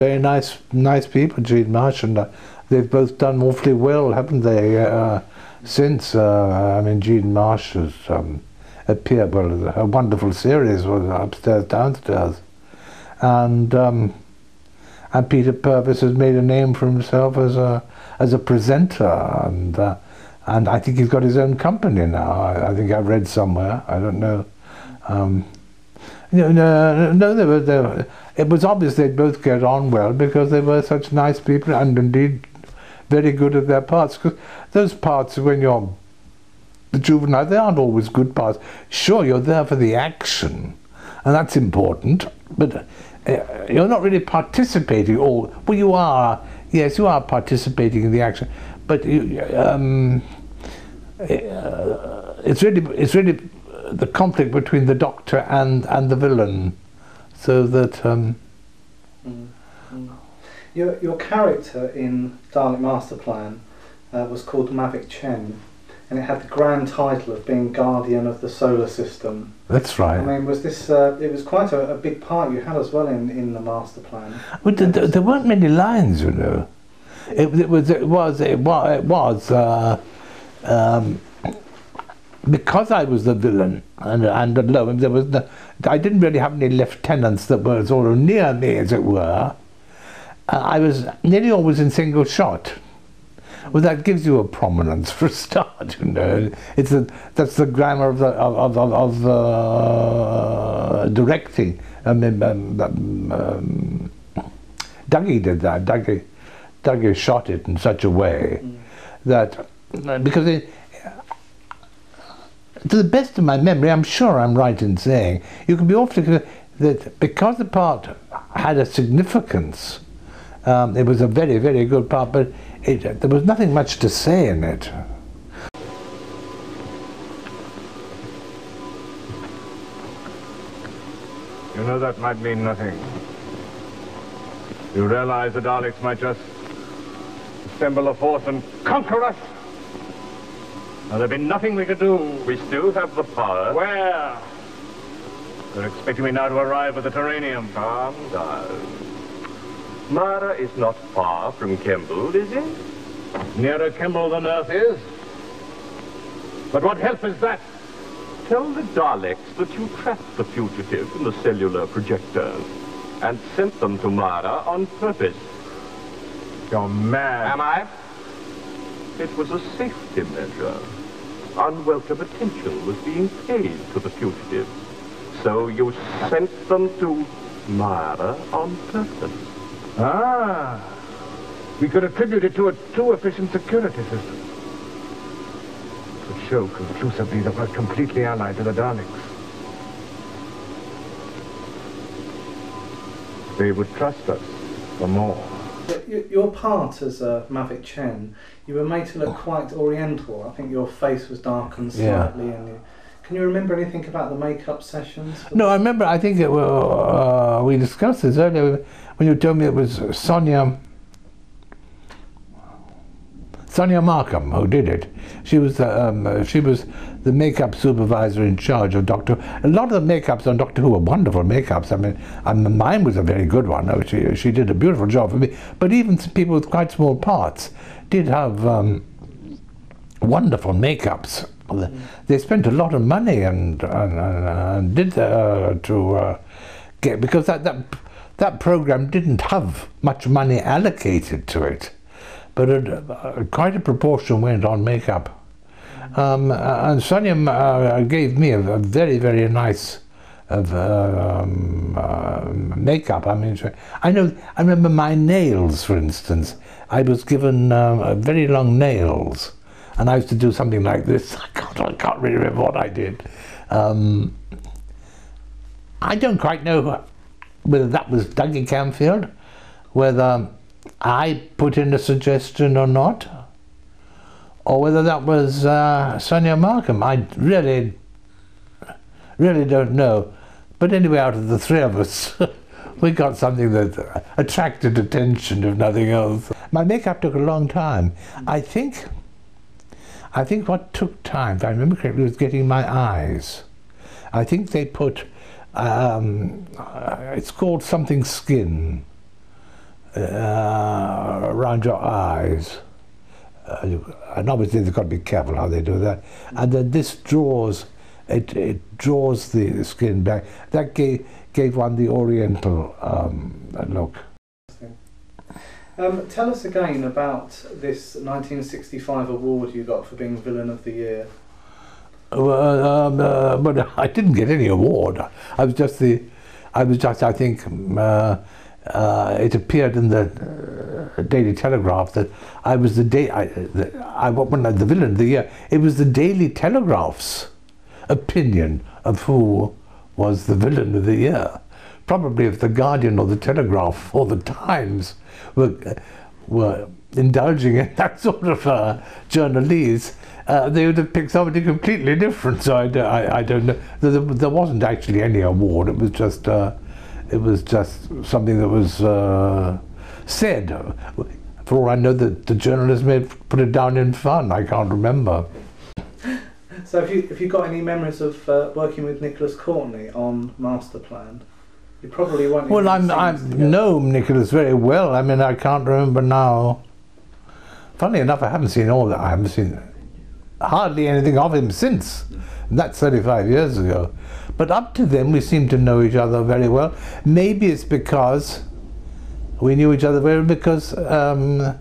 Very nice, nice people, Jean Marsh, and uh, they've both done awfully well, haven't they? Uh, since uh, I mean, Jean Marsh has um, appeared. Well, a wonderful series was upstairs, downstairs, and um, and Peter Purves has made a name for himself as a as a presenter, and uh, and I think he's got his own company now. I, I think I've read somewhere. I don't know. Um, no, no, no, they were, they were, it was obvious they'd both get on well because they were such nice people and indeed very good at their parts. Because those parts, when you're the juvenile, they aren't always good parts. Sure, you're there for the action, and that's important, but uh, you're not really participating, or, well, you are, yes, you are participating in the action, but you, um, uh, it's really, it's really the conflict between the doctor and, and the villain, so that. Um, mm, mm. Your, your character in Dalek Master Plan uh, was called Mavic Chen, and it had the grand title of being guardian of the solar system. That's right. I mean, was this? Uh, it was quite a, a, big part you had as well in, in the master plan. Well, th- there weren't many lines, you know. It, it was. It was. It was. It was uh, um, because I was the villain and, and alone, there was no, I didn't really have any lieutenants that were sort of near me, as it were. Uh, I was nearly always in single shot. Well, that gives you a prominence for a start, you know. It's a, that's the grammar of the of of, of uh, directing. I mean, um, um, Dougie did that. Dougie, Dougie shot it in such a way mm. that because it, to the best of my memory, I'm sure I'm right in saying, you can be awfully that because the part had a significance, um, it was a very, very good part, but it, there was nothing much to say in it. You know that might mean nothing. You realize the Daleks might just assemble a force and conquer us? Now, there'd be nothing we could do. We still have the power. Where? They're expecting me now to arrive at the Terranium. Calm down. Mara is not far from Kembel, is it? Nearer Kembel than Earth is. But what help is that? Tell the Daleks that you trapped the fugitive in the cellular projector and sent them to Mara on purpose. You're mad. Am I? It was a safety measure unwelcome attention was being paid to the fugitives. So you sent them to Mara on purpose. Ah, we could attribute it to a too efficient security system. It would show conclusively that we're completely allied to the Daleks. They would trust us for more. Your part as uh, Mavic Chen, you were made to look quite oriental. I think your face was darkened slightly. Yeah. And you, can you remember anything about the makeup sessions? No, I remember. I think it, uh, we discussed this earlier when you told me it was Sonia Sonia Markham, who did it, she was the, um, she was the makeup supervisor in charge of Doctor. A lot of the makeups on Doctor Who were wonderful makeups. I mean, and mine was a very good one. She she did a beautiful job for me. But even people with quite small parts did have um, wonderful makeups. They spent a lot of money and and, and did uh, to uh, get because that that that program didn't have much money allocated to it but uh, quite a proportion went on makeup. Um, and Sonia uh, gave me a, very, very nice of um, uh, makeup. I mean, I know. I remember my nails, for instance. I was given uh, very long nails, and I used to do something like this. I can't, I can't really remember what I did. Um, I don't quite know whether that was Dougie Camfield, whether I put in a suggestion or not, or whether that was uh, Sonia Markham. I really, really don't know. But anyway, out of the three of us, we got something that attracted attention, if nothing else. My makeup took a long time. I think, I think what took time, if I remember correctly, was getting my eyes. I think they put, um, uh, it's called something skin uh, around your eyes. Uh, and obviously they've got to be careful how they do that. And then this draws, it, it draws the skin back. That gave, gave one the oriental um, look. Um, tell us again about this 1965 award you got for being Villain of the Year. Well, um, uh, but I didn't get any award. I was just the, I was just, I think, uh, uh, it appeared in the uh, Daily Telegraph that I was the day, I, the, I when the villain of the year. It was the Daily Telegraph's opinion of who was the villain of the year. Probably if the Guardian or the Telegraph or the Times were were indulging in that sort of uh, journalese, uh, they would have picked somebody completely different. So I, don't- I, I don't know. There, there wasn't actually any award. It was just uh, it was just something that was uh, said. For all I know, that the journalist may have put it down in fun. I can't remember. So, have you have you got any memories of uh, working with Nicholas Courtney on Master Plan? You probably won't. Well, I'm, I know Nicholas very well. I mean, I can't remember now. Funnily enough, I haven't seen all that. I haven't seen hardly anything of him since. And that's 35 years ago. But up to then, we seem to know each other very well. Maybe it's because we knew each other very well, because, um,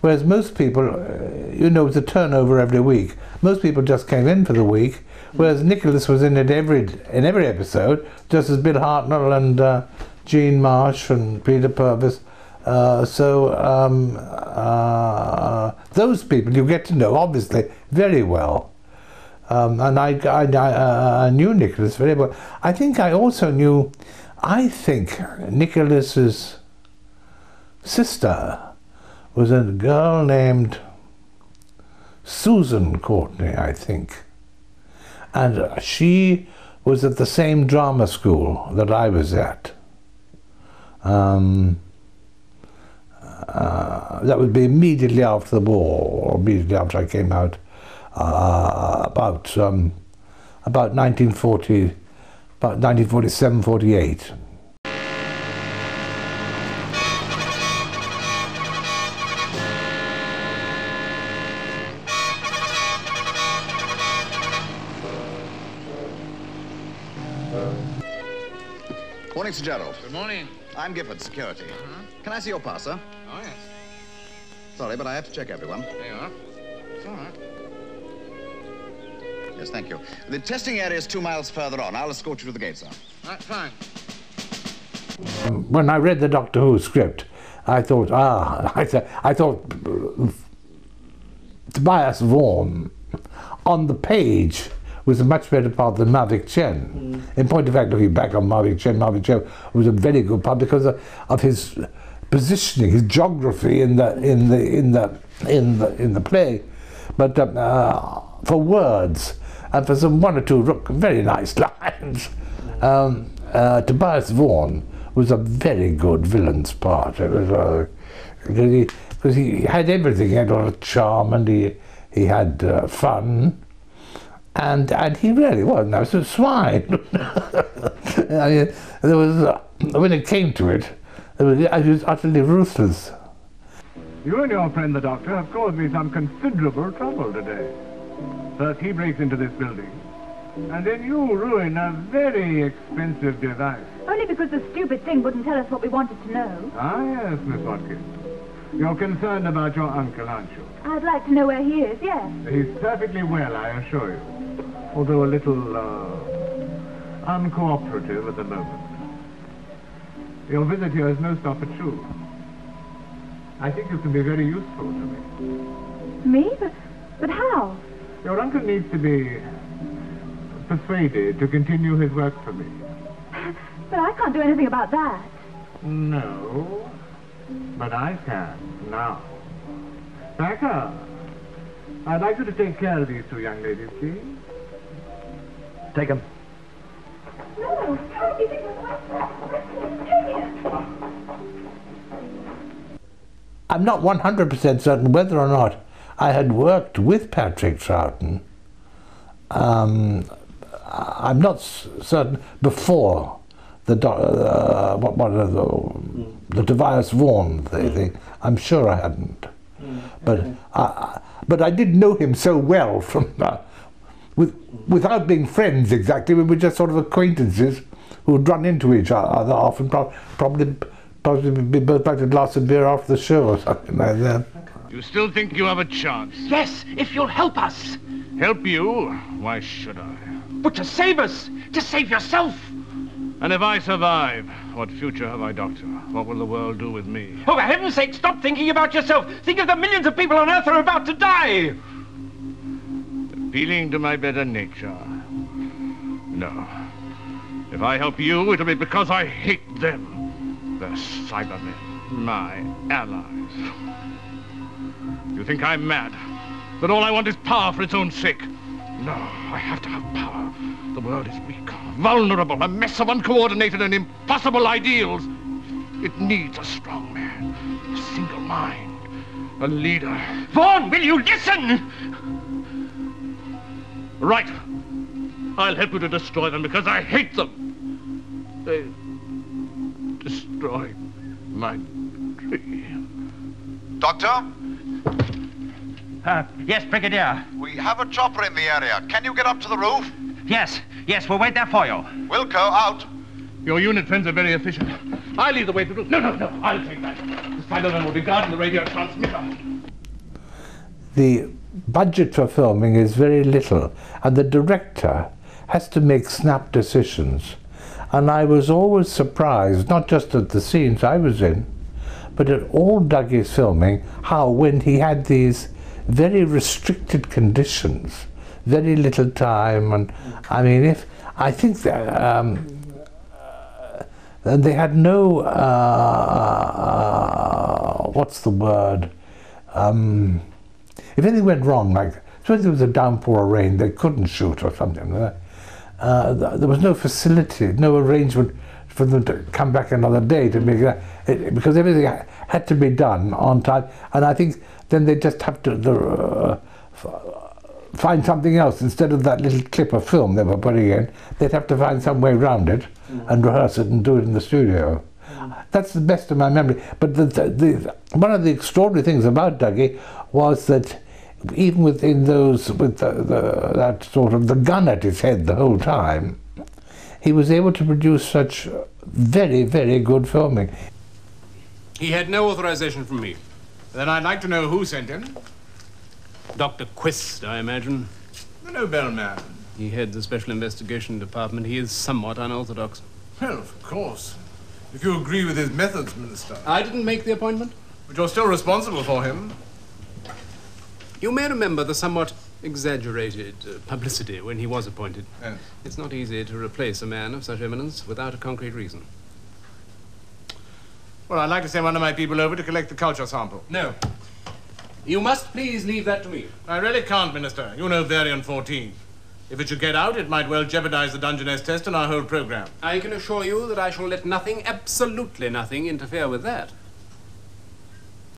whereas most people, uh, you know, it's a turnover every week. Most people just came in for the week, whereas Nicholas was in it every in every episode, just as Bill Hartnell and uh, Jean Marsh and Peter Purves. Uh, so um, uh, those people you get to know obviously very well. Um, and I, I, I, uh, knew Nicholas very well. I think I also knew, I think Nicholas's sister was a girl named Susan Courtney, I think. And she was at the same drama school that I was at. Um, uh, that would be immediately after the war, or immediately after I came out, uh, about um, about 1940, about 1947, 48. Morning, Sir Gerald. Good morning. I'm Gifford, security. Can I see your pass, sir? Oh, yes. Sorry, but I have to check everyone. There you are. It's all right. Yes, thank you. The testing area is two miles further on. I'll escort you to the gate, sir. Right, fine. When I read the Doctor Who script, I thought, ah, I, th- I thought uh, Tobias Vaughan on the page was a much better part than Mavic Chen. In point of fact, looking back on Mavic Chen, Mavic Chen was a very good part because of, of his positioning, his geography in the in the in the in the in the play. But um, uh, for words and for some one or two very nice lines, um, uh, Tobias Vaughan was a very good villain's part. It was uh, because he, because he had everything. He had a lot of charm and he he had uh, fun. And and he really was no so swine. I mean, there was uh, when it came to it, it was, I was utterly ruthless. You and your friend the doctor have caused me some considerable trouble today. First he breaks into this building, and then you ruin a very expensive device. Only because the stupid thing wouldn't tell us what we wanted to know. Ah, yes, Miss Watkins. You're concerned about your uncle, aren't you? I'd like to know where he is, yes. He's perfectly well, I assure you. Although a little, uh, uncooperative at the moment. Your visit here is no stop at Shoe. I think you can be very useful to me. Me? But, but how? Your uncle needs to be persuaded to continue his work for me. But I can't do anything about that. No, but I can now. Packer, I'd like you to take care of these two young ladies, please. Take him. No, you think I'm not 100% certain whether or not I had worked with Patrick Troughton. Um, I'm not certain before the do- uh, what, what are the, the Tobias Vaughan thing. thing. I'm sure I hadn't. But I, I, but I did know him so well from uh, with, without being friends exactly. We were just sort of acquaintances who would run into each other often. Pro- probably probably be both back to a glass of beer after the show or something like that. You still think you have a chance? Yes, if you'll help us. Help you? Why should I? But to save us, to save yourself. And if I survive, what future have I, Doctor? What will the world do with me? Oh, for heaven's sake, stop thinking about yourself. Think of the millions of people on Earth who are about to die. Appealing to my better nature. No. If I help you, it'll be because I hate them. The Cybermen, my allies. You think I'm mad? That all I want is power for its own sake? No, I have to have power. The world is weak, vulnerable, a mess of uncoordinated and impossible ideals. It needs a strong man, a single mind, a leader. Vaughan, will you listen? Right. I'll help you to destroy them because I hate them. They destroy my dream. Doctor, Uh, yes, Brigadier. we have a chopper in the area. Can you get up to the roof? Yes, yes, we'll wait there for you. Wilco, out. Your unit friends are very efficient. I'll lead the way through. No, no, no. I'll take that. The Cybermen will be guarding the radio transmitter. the budget for filming is very little, and the director has to make snap decisions. And I was always surprised, not just at the scenes I was in, but at all Dougie's filming, how when he had these very restricted conditions, very little time, and I mean, if I think that. Um, and they had no uh, what's the word um, if anything went wrong like suppose there was a downpour of rain they couldn't shoot or something like uh, there was no facility no arrangement for them to come back another day to make that it, because everything had to be done on time and I think then they just have to the, uh, find something else. Instead of that little clip of film they were putting in they'd have to find some way around it and rehearse it and do it in the studio. That's the best of my memory. But the, the, one of the extraordinary things about Dougie was that even within those with the, the, that sort of the gun at his head the whole time he was able to produce such very very good filming He had no authorization from me. Then I'd like to know who sent him. Dr. Quist, I imagine. The Nobel man. He heads the Special Investigation Department. He is somewhat unorthodox. Well, of course. If you agree with his methods, Minister. I didn't make the appointment. But you're still responsible for him. You may remember the somewhat exaggerated uh, publicity when he was appointed. Yes. It's not easy to replace a man of such eminence without a concrete reason. Well, I'd like to send one of my people over to collect the culture sample. No. You must please leave that to me. I really can't, Minister. You know Variant 14. If it should get out, it might well jeopardize the Dungeness test and our whole program. I can assure you that I shall let nothing, absolutely nothing, interfere with that.